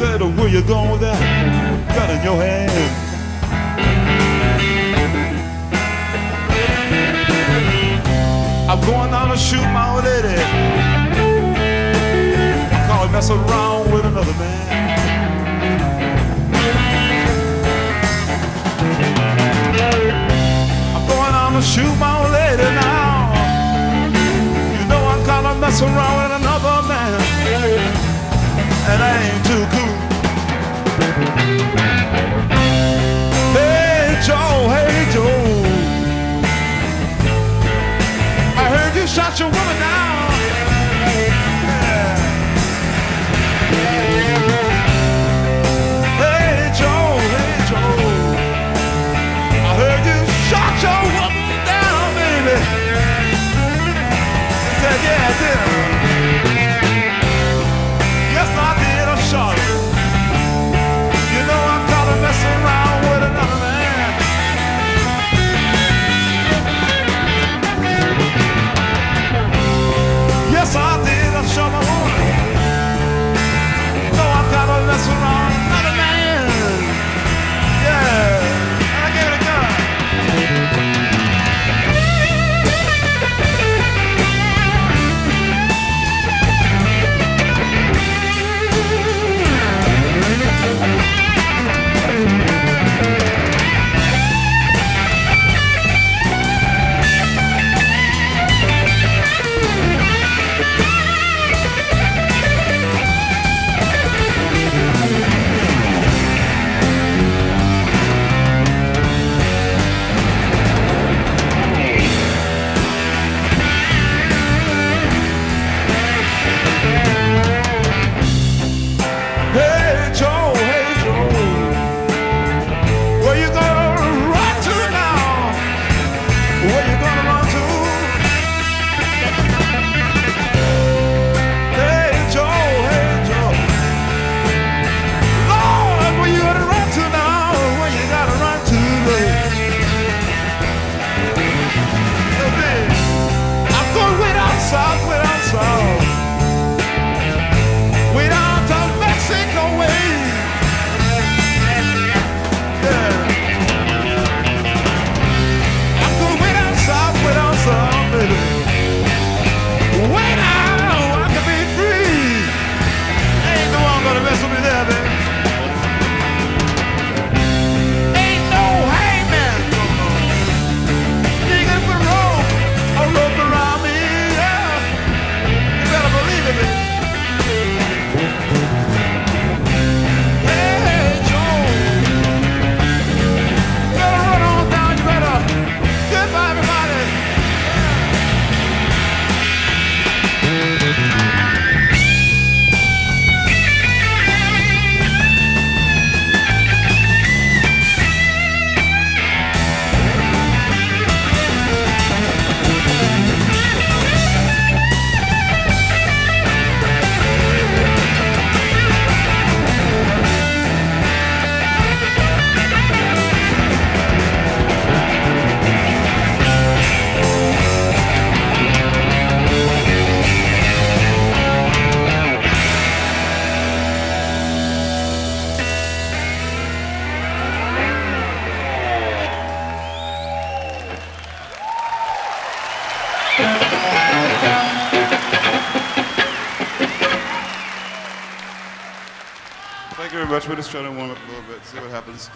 said, where you going with that gun in your hand? I'm going down to shoot my old lady. I call it mess around with another man. I'm going down to shoot my old lady now. You know I'm gonna mess around with another man. And I ain't such a Thank you very much. We're just trying to warm up a little bit, see what happens.